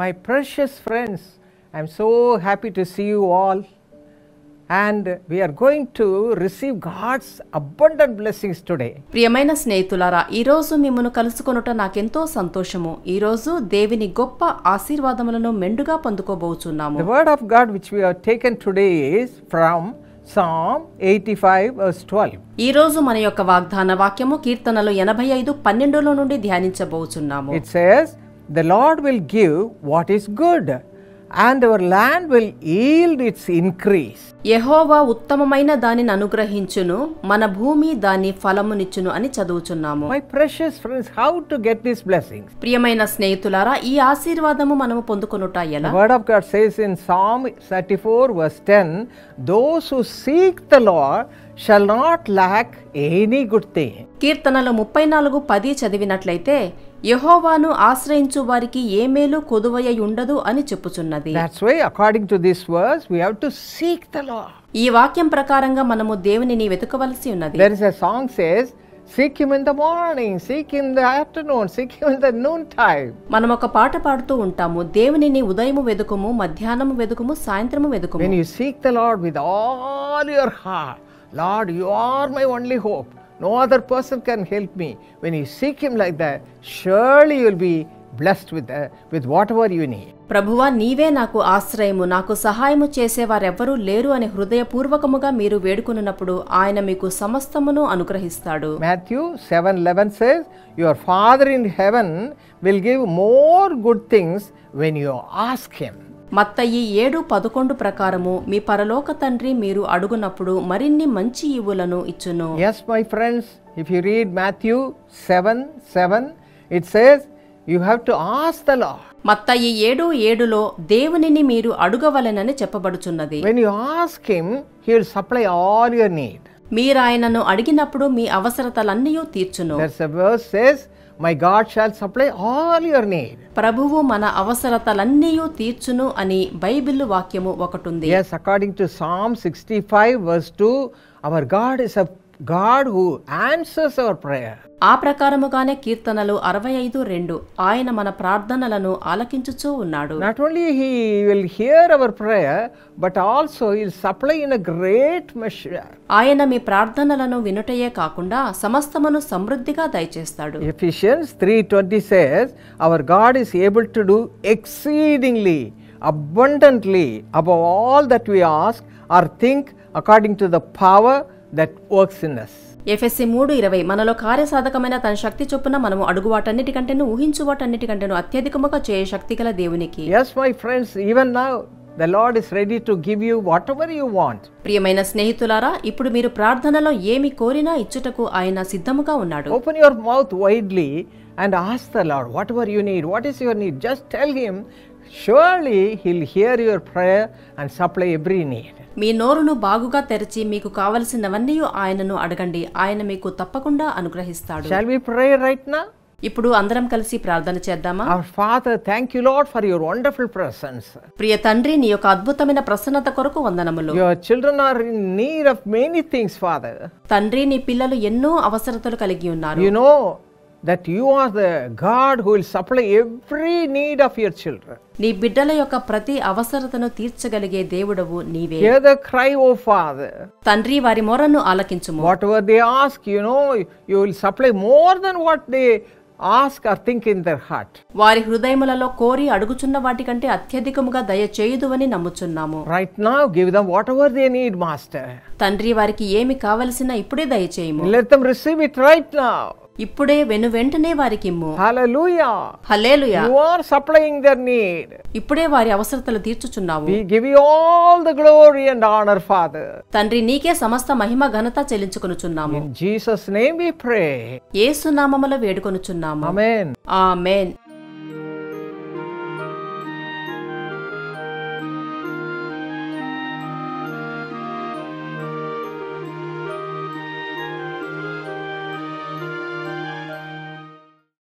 My precious friends I'm so happy to see you all and we're going to receive God's abundant blessings today ప్రియమైన స్నేహితులారా ఈరోజు మిమ్మను కలుసుకునుట నాకెంతో సంతోషము. ఈరోజు దేవిని గొప్ప ఆశీర్వాదములను మెండుగా పొందుకోబోచున్నాము. Word of God which we're taken today is from Psalm eighty five twelve ఈ రోజు మన యొక్క వాగ్దాన వాక్యము కీర్తనలు ఎనభై ఐదు పన్నెండులో నుండి ధ్యానించబోచున్నాము. It says the Lord will give what is good and our land will yield its increase యహోవా ఉత్తమమైన దానిని అనుగ్రహించును మన భూమి దాని ఫలమునిచ్చును అని చదువుచున్నాము. My friends how to get this blessings ప్రియమైన స్నేహితులారా ఈ ఆశీర్వాదము మనము పొందుకొనుట ఎలా? Word of God says in Psalm 34 verse 10 those seek the Lord shall not lack any good thing కీర్తనలో 34 10 చదివినట్లయితే యహోవాను ఆశ్రయించు వారికి ఏ మేలు కొదువయ ఉండదు అని చెప్పుచున్నది. That's why according to this verse we have to seek the Lord ఈ వాక్యం ప్రకారంగా మనము దేవునిని వెతుకవలసి ఉన్నది. There is a song says seek him in the morning seek in the afternoon seek him in the noon time మనం ఒక పాట పాడుతూ ఉంటాము. దేవునిని ఉదయము వెదుకము మధ్యాహ్నం వెదుకము సాయంత్రము వెదుకుము. When you seek the Lord with all your heart Lord you are my only hope no other person can help me when you seek him like that surely you'll be blessed with with whatever you need ప్రభువా నీవే నాకు ఆశ్రయము నాకు సహాయము చేసేవారెవ్వరూ లేరు అని హృదయపూర్వకముగా మీరు వేడుకున్నప్పుడు ఆయన మీకు సమస్తమును అనుగ్రహిస్తాడు. Matthew seven eleven says your father in heaven will give more good things when you ask him మత్తయి ఏడు పదకొండు ప్రకారము మీ పరలోక తండ్రి మీరు అడుగునప్పుడు మరిన్ని మంచి ఇవులను ఇచ్చును Yes, my friends, if you read Matthew 7 7, it says, You have to ask the Lord. మత్తయి ఏడు ఏడులో దేవునిని మీరు అడుగవలెనని చెప్పబడుచున్నది When you ask him, he will supply all your need. మీరు ఆయనను అడిగినప్పుడు మీ అవసరతలన్నీ తీర్చును There's a verse My God shall supply all your need. ప్రభువు మన అవసరతలన్నీ తీర్చును అని బైబిల్ వాక్యము ఒకటుంది Yes, according to Psalm 65, verse 2, our God is a God who answers our prayer. ఆ ప్రకారముగానే కీర్తనలు అరవై ఐదు రెండు ఆయన మన ప్రార్థనలను ఆలకించుచూ ఉన్నాడు. Not only he will hear our prayer but also he supply in a great measure ఆయన మీ ప్రార్థనలను వినుటయే కాకుండా సమస్తమును సమృద్ధిగా దయచేస్తాడు. Ephesians 3:20 says our God is able to do exceedingly abundantly above all that we ask or think according to the power that works in us. ఎఫ్ఎస్సి మూడు ఇరవై. మనలో కార్యసాధకమైన తన శక్తి చొప్పున మనము అడుగు వాటన్నిటికంటేను ఊహించు వాటన్నిటికంటేను అత్యధికముగా చేయ శక్తి గల దేవునికి. Yes my friends even now the Lord is ready to give you whatever you want ప్రియమైన స్నేహితులారా ఇప్పుడు మీరు ప్రార్థనలో ఏమి కోరినా ఇచ్చుటకు ఆయన సిద్ధముగా ఉన్నాడు. Open your mouth widely and ask the Lord whatever you need what is your need just tell him surely he'll hear your prayer and supply every need మీ నోరును బాగుగా తెరిచి మీకు కావలసినవన్నీ ఆయనను అడగండి. ఆయన మీకు తప్పకుండా అనుగ్రహిస్తాడు. షాల్ వి ప్రేయర్ రైట్ నా ఇప్పుడు అందరం కలిసి ప్రార్థన చేద్దామా Our Father, thank you, Lord, for your wonderful presence. ప్రియ తండ్రి నీ యొక్క అద్భుతమైన ప్రసన్నత కొరకు వందనములు Your children are in need of many things, Father. తండ్రి నీ పిల్లలు ఎన్నో అవసరతలు కలిగి ఉన్నారు You know that you are the God who will supply every need of your children. నీ బిడ్డల యొక్క ప్రతి అవసరతను తీర్చగలిగే దేవుడవు నీవే Hear the cry, O Father. తండ్రి వారి మొరను ఆలకించుము Whatever they ask, you know, you will supply more than what they ask or think in their heart వారి హృదయములలో కోరి అడుగుచున్న వాటి కంటే అత్యధికముగా దయ చేయదు అని నమ్ముచున్నాము. Right now give them whatever they need master తండ్రి వారికి ఏమి కావలసిన ఇప్పుడే దయ చేయము let them receive it right now ఇప్పుడే వెను వెంటనే వారికి సప్లయింగ్ నీడ్ ఇప్పుడే వారి అవసరతలు తీర్చుచున్నాము give all the glory and honour Father తండ్రి నీకే సమస్త మహిమ ఘనత చెల్లించుకొనుచున్నాము. జీసస్ నేమ్ వి ప్రే యేసు నామములో వేడుకొనుచున్నాము. ఆమేన్ ఆమేన్